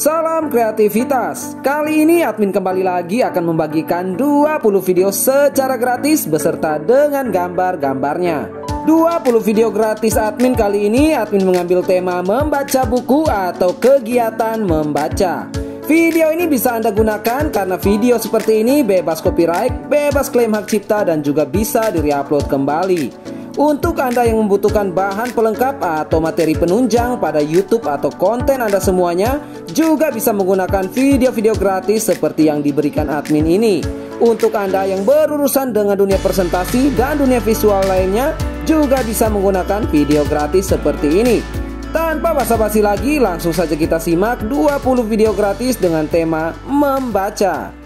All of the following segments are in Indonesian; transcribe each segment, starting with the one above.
Salam kreativitas. Kali ini admin kembali lagi akan membagikan 20 video secara gratis beserta dengan gambar-gambarnya. 20 video gratis admin kali ini admin mengambil tema membaca buku atau kegiatan membaca. Video ini bisa Anda gunakan karena video seperti ini bebas copyright, bebas klaim hak cipta dan juga bisa di-upload kembali. Untuk Anda yang membutuhkan bahan pelengkap atau materi penunjang pada YouTube atau konten Anda semuanya, juga bisa menggunakan video-video gratis seperti yang diberikan admin ini. Untuk Anda yang berurusan dengan dunia presentasi dan dunia visual lainnya, juga bisa menggunakan video gratis seperti ini. Tanpa basa-basi lagi, langsung saja kita simak 20 video gratis dengan tema membaca.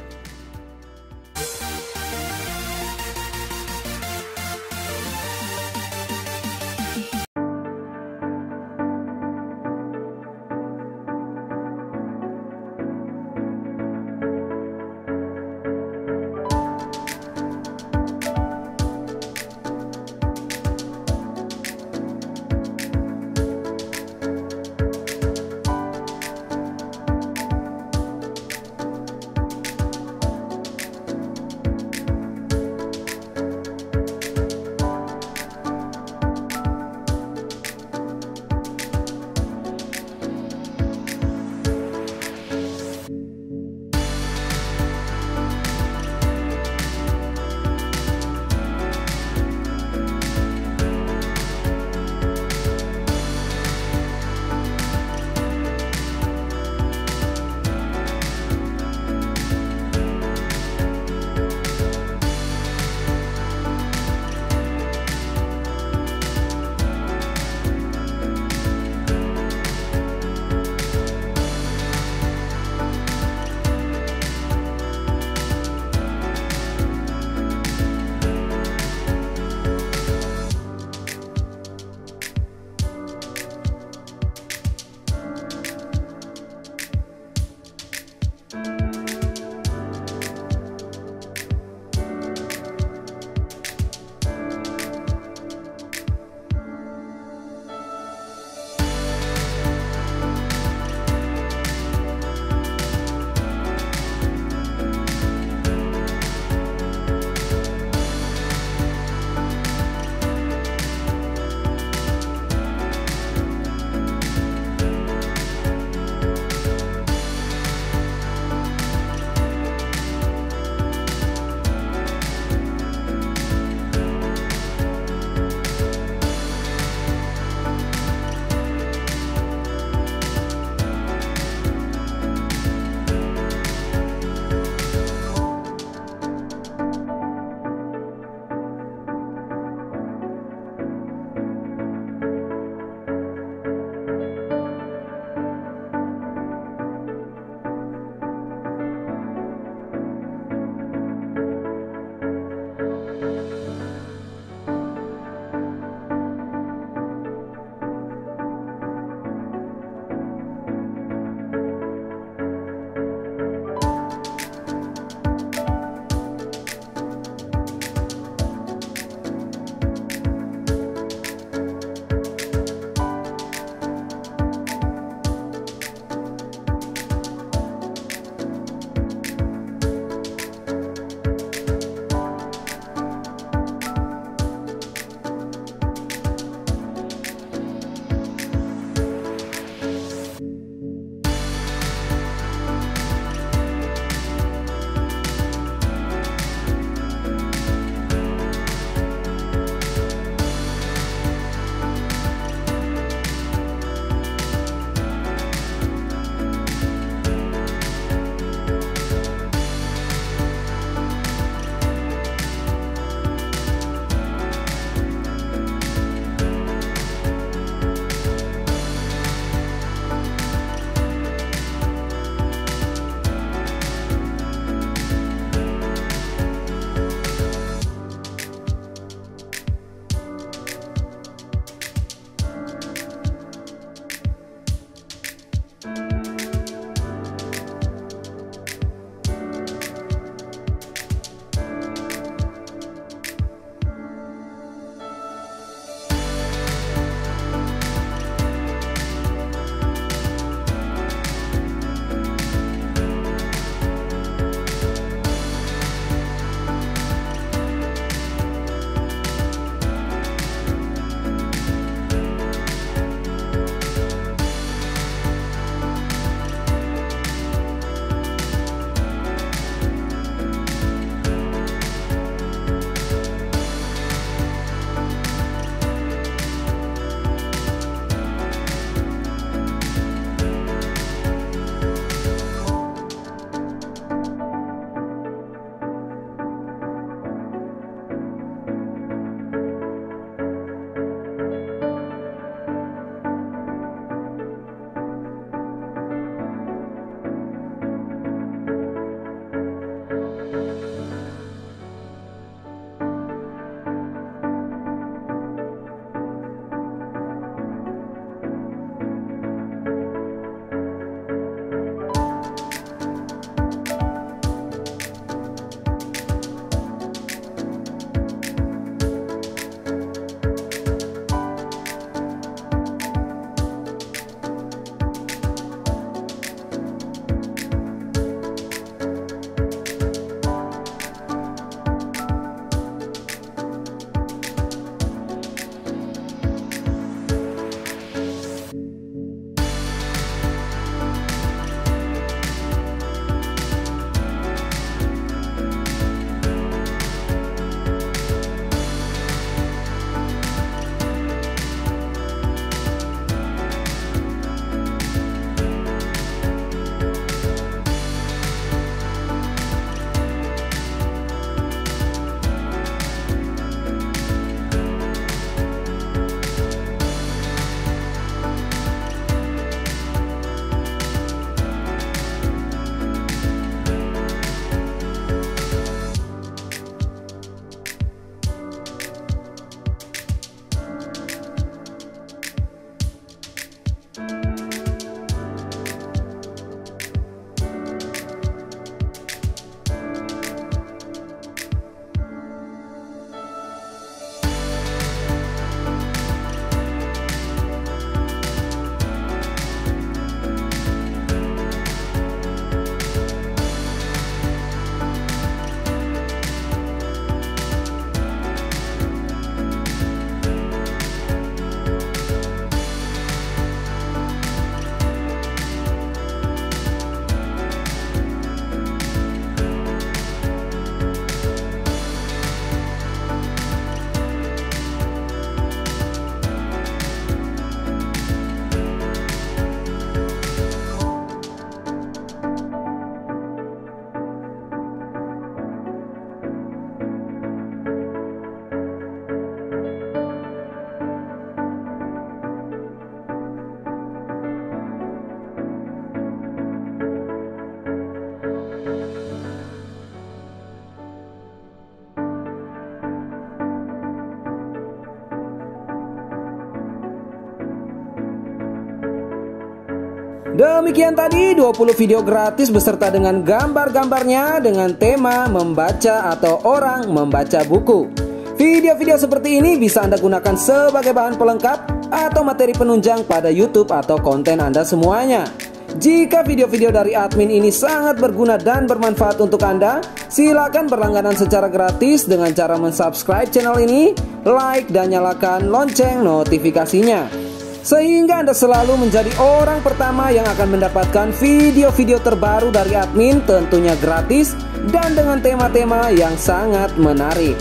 Demikian tadi 20 video gratis beserta dengan gambar-gambarnya dengan tema membaca atau orang membaca buku. Video-video seperti ini bisa Anda gunakan sebagai bahan pelengkap atau materi penunjang pada YouTube atau konten Anda semuanya. Jika video-video dari admin ini sangat berguna dan bermanfaat untuk Anda, silakan berlangganan secara gratis dengan cara mensubscribe channel ini, like dan nyalakan lonceng notifikasinya sehingga Anda selalu menjadi orang pertama yang akan mendapatkan video-video terbaru dari admin tentunya gratis dan dengan tema-tema yang sangat menarik.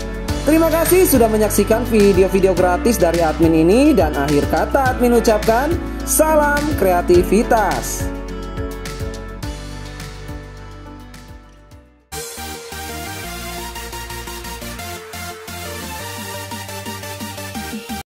Terima kasih sudah menyaksikan video-video gratis dari admin ini dan akhir kata admin ucapkan salam kreativitas.